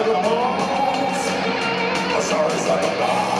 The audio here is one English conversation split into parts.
like a sorry, A shark is like a moss.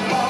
come on.